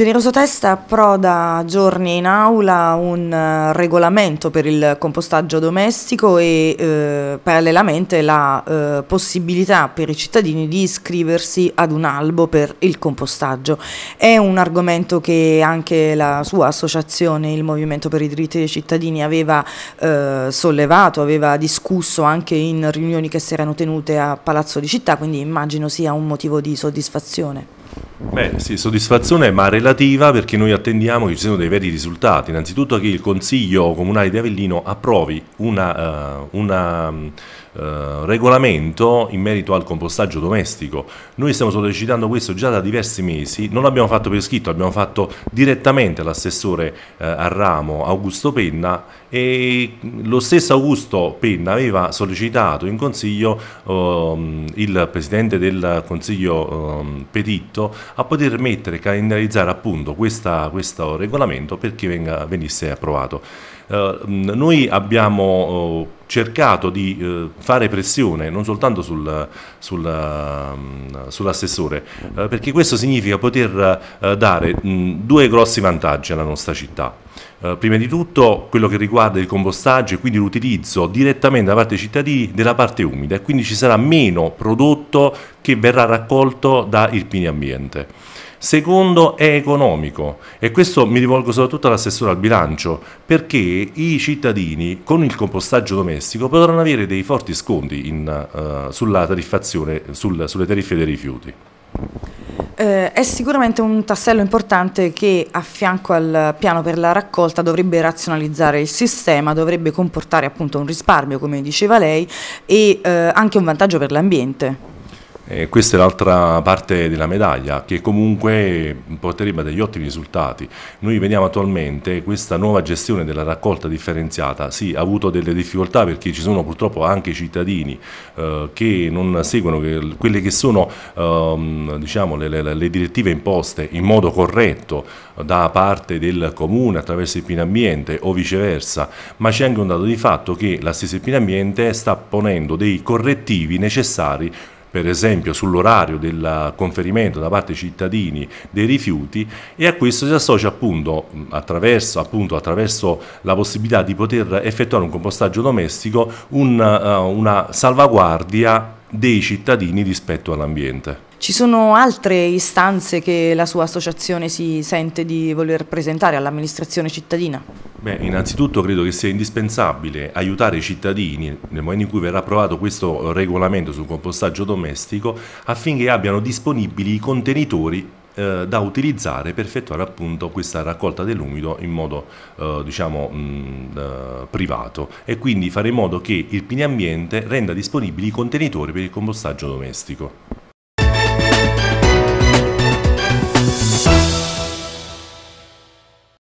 Generoso Testa approda giorni in aula un uh, regolamento per il compostaggio domestico e uh, parallelamente la uh, possibilità per i cittadini di iscriversi ad un albo per il compostaggio. È un argomento che anche la sua associazione, il Movimento per i diritti dei cittadini, aveva sollevato, aveva discusso anche in riunioni che si erano tenute a Palazzo di Città, quindi immagino sia un motivo di soddisfazione. Beh, sì, soddisfazione ma relativa perché noi attendiamo che ci siano dei veri risultati. Innanzitutto che il Consiglio Comunale di Avellino approvi un uh, uh, regolamento in merito al compostaggio domestico. Noi stiamo sollecitando questo già da diversi mesi, non l'abbiamo fatto per scritto, l'abbiamo fatto direttamente all'assessore uh, a ramo Augusto Penna e lo stesso Augusto Penna aveva sollecitato in Consiglio um, il Presidente del Consiglio um, Petitto a poter mettere calendarizzare appunto questa, questo regolamento perché venga, venisse approvato. Uh, noi abbiamo uh, cercato di uh, fare pressione non soltanto sul, sul, uh, sull'assessore, perché questo significa poter dare mh, due grossi vantaggi alla nostra città. Prima di tutto quello che riguarda il compostaggio e quindi l'utilizzo direttamente da parte dei cittadini della parte umida e quindi ci sarà meno prodotto che verrà raccolto da Irpini Ambiente. Secondo è economico e questo mi rivolgo soprattutto all'assessore al bilancio perché i cittadini con il compostaggio domestico potranno avere dei forti sconti in, uh, sulla tariffazione, sul, sulle tariffe dei rifiuti. Eh, è sicuramente un tassello importante che a fianco al piano per la raccolta dovrebbe razionalizzare il sistema, dovrebbe comportare appunto un risparmio come diceva lei e eh, anche un vantaggio per l'ambiente. E questa è l'altra parte della medaglia che comunque porterebbe a degli ottimi risultati. Noi vediamo attualmente questa nuova gestione della raccolta differenziata, sì ha avuto delle difficoltà perché ci sono purtroppo anche cittadini eh, che non seguono quelle che sono eh, diciamo, le, le, le, direttive imposte in modo corretto da parte del comune attraverso il Pinambiente o viceversa, ma c'è anche un dato di fatto che la stessa Pinambiente sta ponendo dei correttivi necessari per esempio sull'orario del conferimento da parte dei cittadini dei rifiuti e a questo si associa appunto attraverso, appunto, attraverso la possibilità di poter effettuare un compostaggio domestico un, uh, una salvaguardia dei cittadini rispetto all'ambiente. Ci sono altre istanze che la sua associazione si sente di voler presentare all'amministrazione cittadina? Beh, innanzitutto credo che sia indispensabile aiutare i cittadini nel momento in cui verrà approvato questo regolamento sul compostaggio domestico affinché abbiano disponibili i contenitori eh, da utilizzare per effettuare appunto questa raccolta dell'umido in modo eh, diciamo mh, eh, privato e quindi fare in modo che il Pini Ambiente renda disponibili i contenitori per il compostaggio domestico.